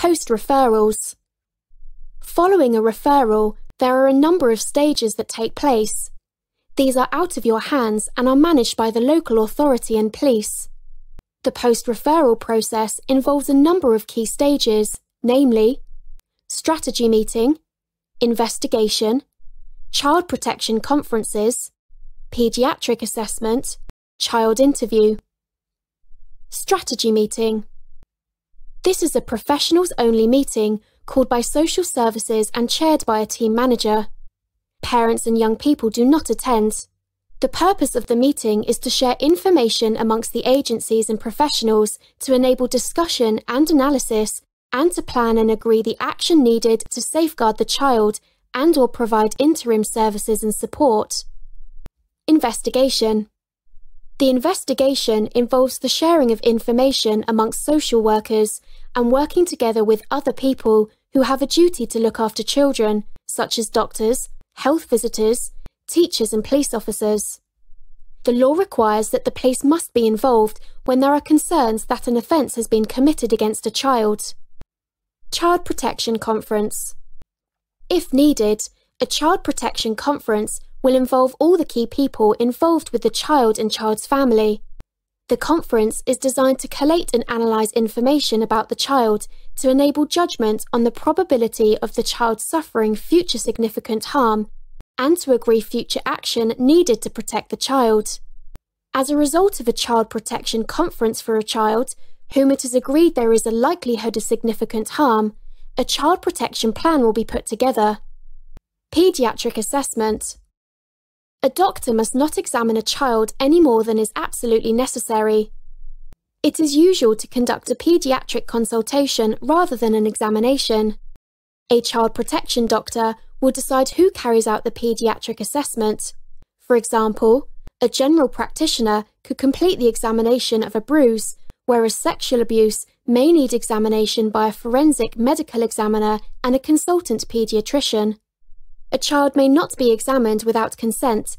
post-referrals. Following a referral, there are a number of stages that take place. These are out of your hands and are managed by the local authority and police. The post-referral process involves a number of key stages, namely strategy meeting, investigation, child protection conferences, paediatric assessment, child interview. Strategy meeting. This is a professionals only meeting called by social services and chaired by a team manager. Parents and young people do not attend. The purpose of the meeting is to share information amongst the agencies and professionals to enable discussion and analysis and to plan and agree the action needed to safeguard the child and or provide interim services and support. Investigation. The investigation involves the sharing of information amongst social workers and working together with other people who have a duty to look after children, such as doctors, health visitors, teachers and police officers. The law requires that the police must be involved when there are concerns that an offence has been committed against a child. Child Protection Conference If needed, a Child Protection Conference will involve all the key people involved with the child and child's family. The conference is designed to collate and analyse information about the child to enable judgment on the probability of the child suffering future significant harm and to agree future action needed to protect the child. As a result of a child protection conference for a child, whom it is agreed there is a likelihood of significant harm, a child protection plan will be put together. Paediatric assessment. A doctor must not examine a child any more than is absolutely necessary. It is usual to conduct a paediatric consultation rather than an examination. A child protection doctor will decide who carries out the paediatric assessment. For example, a general practitioner could complete the examination of a bruise, whereas sexual abuse may need examination by a forensic medical examiner and a consultant paediatrician. A child may not be examined without consent